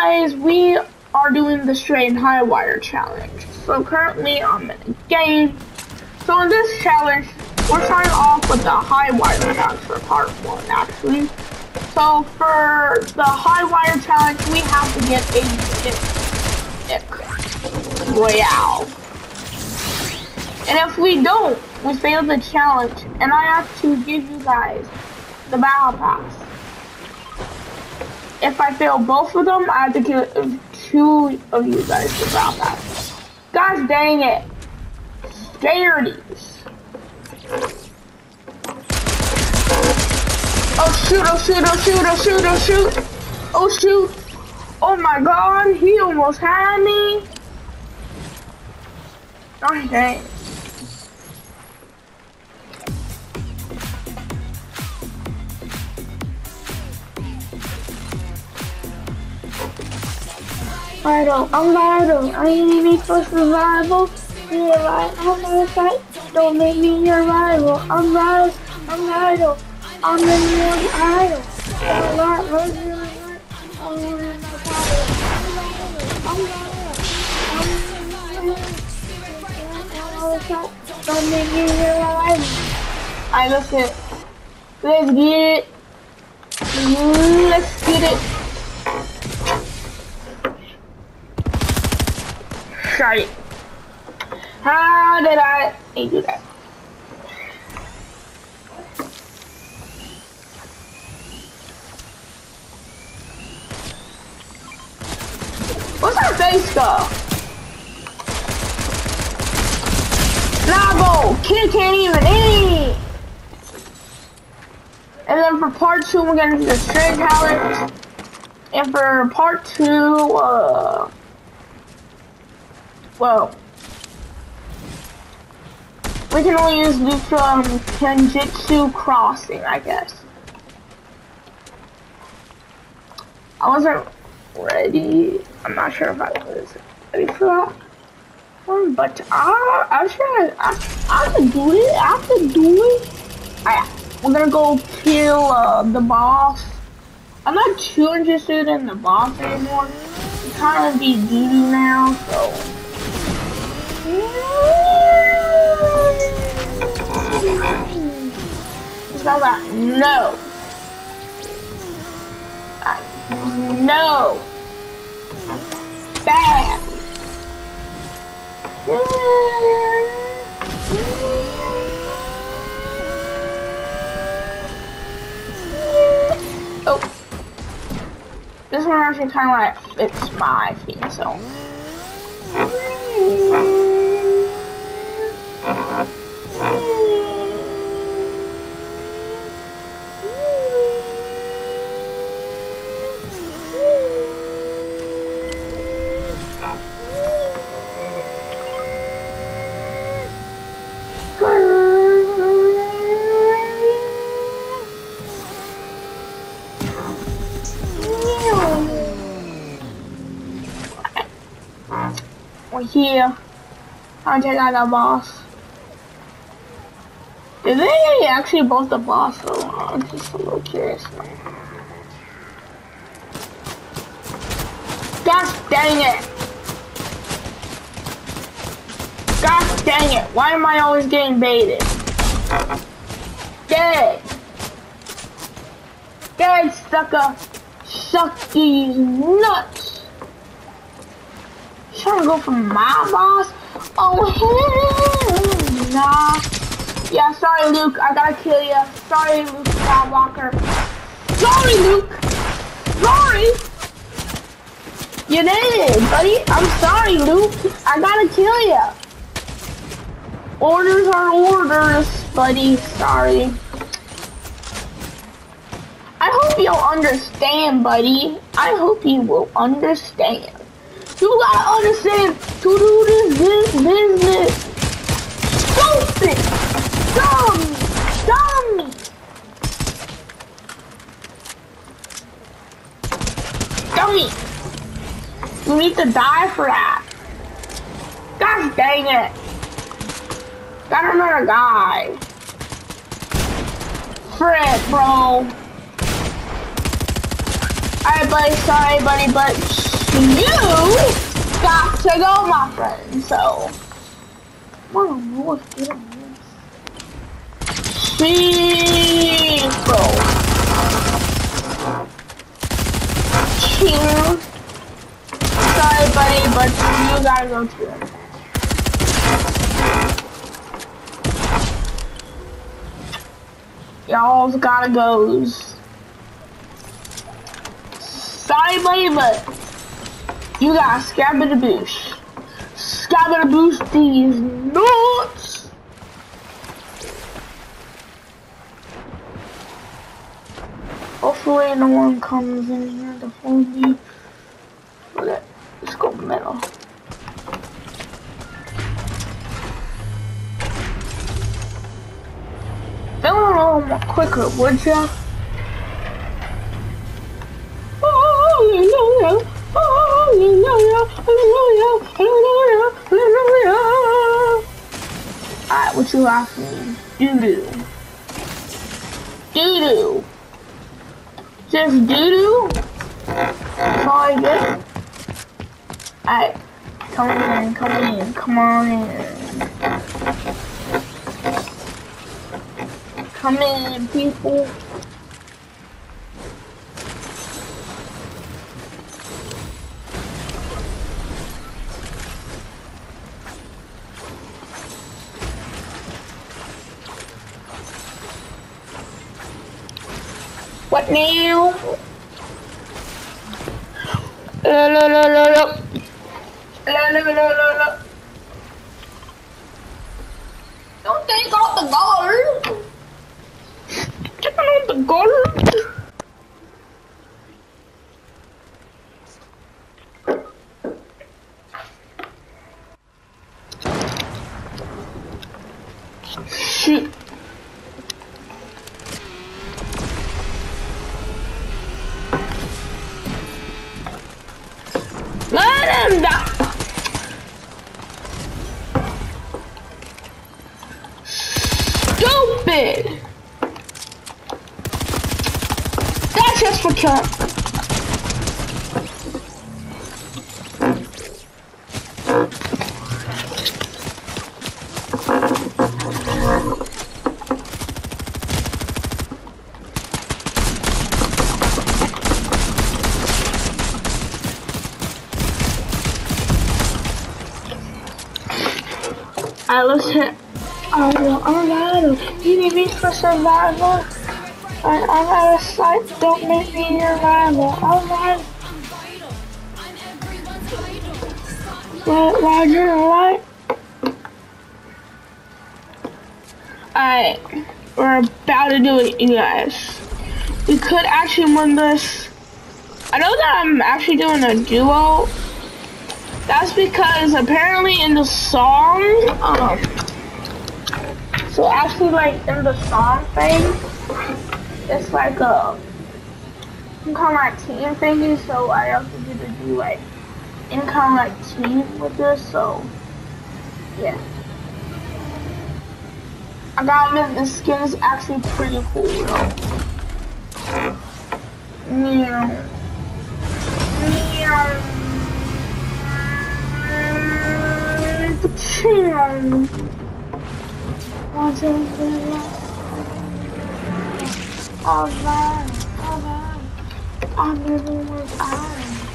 guys, we are doing the straight high wire challenge. So currently I'm in a game. So in this challenge, we're starting off with the high wire challenge for part one actually. So for the high wire challenge, we have to get a Nick Royale. And if we don't, we fail the challenge. And I have to give you guys the battle pass. If I fail both of them, I have to give two of you guys the battle pass. Gosh dang it. Scaredies. Oh shoot, oh shoot, oh shoot, oh shoot, oh shoot. Oh shoot. Oh my god, he almost had me. Gosh dang. Vital, I'm vital. I need me for survival. Yeah, right. I'm fight. Don't make me your rival. I'm vital. I'm vital. I'm the new idol. I'm not version of it. I'm running the title. I'm vital. I'm vital. Don't make me your rival. Alright, let's get it. Let's get it. Let's get it. Shite. How did I do that? What's our face go? Nah, Kid can't even eat. And then for part two, we're gonna do the string challenge. And for part two, uh, well, we can only use Luke from Kenjutsu Crossing, I guess. I wasn't ready. I'm not sure if I was ready for that one, but I, I was trying. I, I can do it. I can do it. I, we're gonna go kill uh, the boss. I'm not too interested in the boss anymore. It's kind of be doo doo now, so. Spell that. No. no. Bad. Oh. This one actually kind of like fits my theme, so. Here. I'll check out the boss. Is they actually both the boss though? I'm just a little curious Gosh dang it! Gosh dang it! Why am I always getting baited? Dead! Dead sucker! Suck these nuts! Trying to go for my boss? Oh, hell nah. Yeah, sorry, Luke. I gotta kill you. Sorry, Luke Skywalker. Sorry, Luke. Sorry. You did, buddy. I'm sorry, Luke. I gotta kill you. Orders are orders, buddy. Sorry. I hope you'll understand, buddy. I hope you will understand. You gotta understand to do this, this business. Stupid! Dumb! Dumb! Dummy! You need to die for that. Gosh dang it. Got another guy. Frick, bro. Alright, buddy. Sorry, buddy, but You got to go, my friend. So, let's get on this. People. King. Sorry, buddy, but you gotta go too. Y'all's gotta go. Sorry, buddy, but you got the Boosh these nuts. Hopefully no one comes in here to hold me. Let's go middle. Fill a little quicker, would ya? Alright, what you laughing? Doo-doo. Doo-doo. Just doo-doo? That's all I get? Alright, come in, come in, come on in. Come in, people. Now? La la la la la. La la la la la. Don't take off the guard. Chicken on the guard. Shoot. Let him die. Stupid. Killing. Alright, let's hit. Oh, I'm out. Need me for survival. I, I'm out of sight. Don't make me your rival. Alright. Roger, alright? Alright. We're about to do it, you guys. We could actually win this. I know that I'm actually doing a duo. That's because apparently in the song, um, so actually like in the song thing, it's like a, you kind of like team thingy, so I have to do the do like, in kind of like team with this, so, yeah. I gotta admit, this skin is actually pretty cool, though. Meow. Meow. Chill. Alright, alright. I'm with eyes.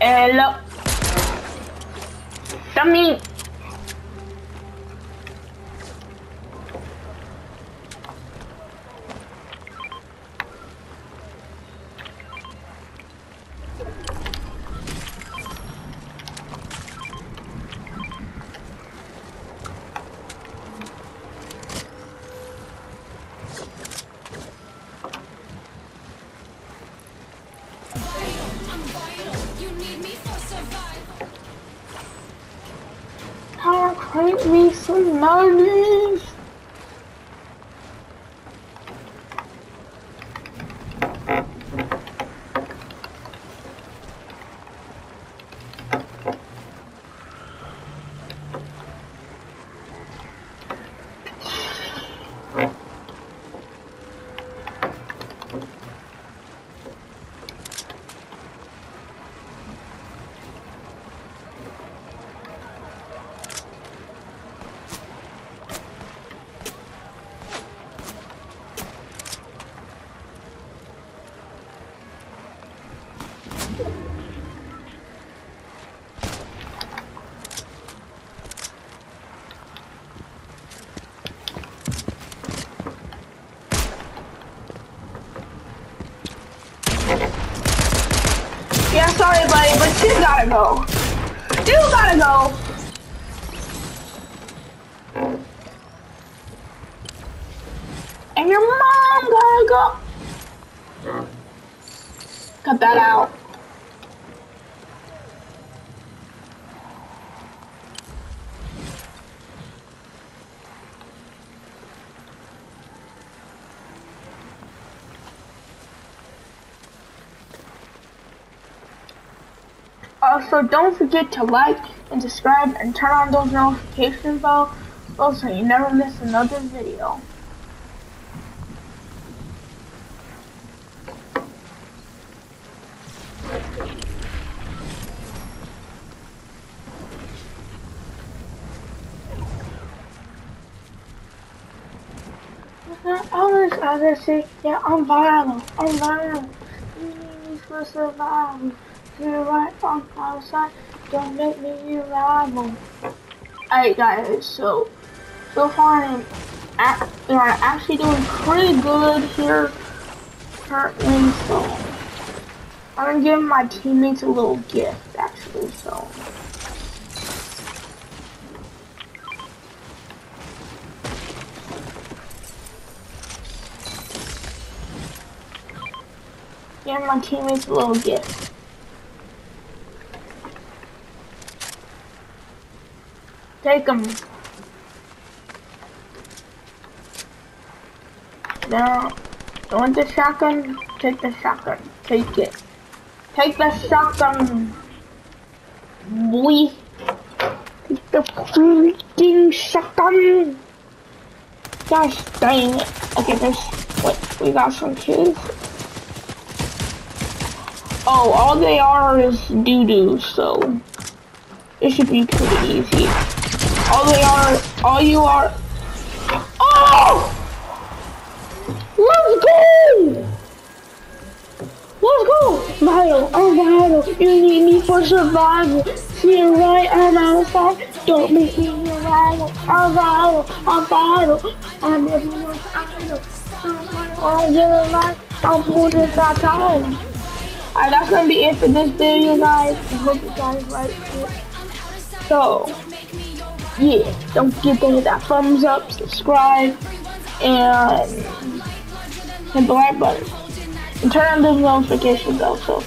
Hello. Dummy. How create me some money. You gotta go. You gotta go. And your mom gotta go. Cut that out. Also, don't forget to like and subscribe and turn on those notification bells so you never miss another video. Uh-huh. Others, others say, yeah, I'm violent, I'm violent. You need me for survival. You're right on don't make me your rival. Alright guys, so, so far I'm at, are actually doing pretty good here currently, so I'm gonna give my teammates a little gift actually, so. Give my teammates a little gift. Take them. Now, you want the shotgun? Take the shotgun. Take it. Take the shotgun. Boy. Take the freaking shotgun. Gosh dang it. Okay, there's, wait, we got some kids. Oh, all they are is doo-doo, so it should be pretty easy. All they are, all you are. Oh! Let's go! Let's go! Vital, I'm vital. You need me for survival. See you right, I'm outside. Don't make me your rival. I'm vital, I'm vital. I'm everyone's idol. I'm getting life. I'm holding that time. Alright, that's gonna be it for this video, guys. I hope you guys like it. So, yeah, don't forget to hit that thumbs up, subscribe, and hit the like button. And turn on those notifications also.